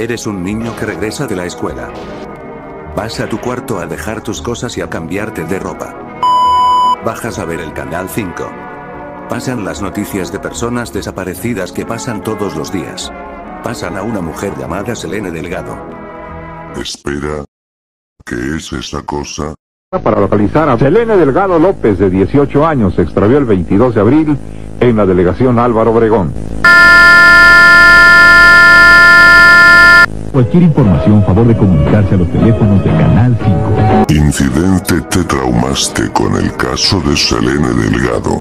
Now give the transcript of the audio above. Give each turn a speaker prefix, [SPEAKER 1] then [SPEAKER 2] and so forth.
[SPEAKER 1] Eres un niño que regresa de la escuela. Vas a tu cuarto a dejar tus cosas y a cambiarte de ropa. Bajas a ver el canal 5. Pasan las noticias de personas desaparecidas que pasan todos los días. Pasan a una mujer llamada Selene Delgado.
[SPEAKER 2] Espera. ¿Qué es esa cosa?
[SPEAKER 3] Para localizar a Selene Delgado López, de 18 años, se extravió el 22 de abril en la delegación Álvaro Obregón.
[SPEAKER 4] Cualquier información, favor de comunicarse a los teléfonos de Canal 5.
[SPEAKER 2] Incidente te traumaste con el caso de Selene Delgado.